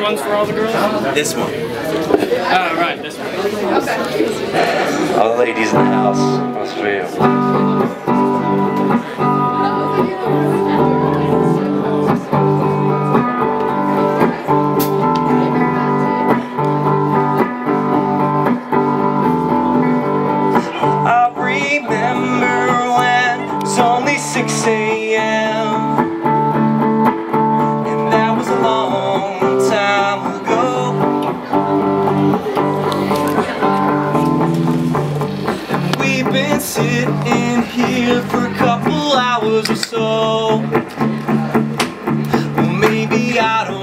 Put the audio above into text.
one's for all the girls? This one. Oh, right, this one. All the ladies in the house, that's for you. I remember when it's only 6 a.m. been sitting here for a couple hours or so. Well, maybe I don't.